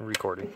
recording.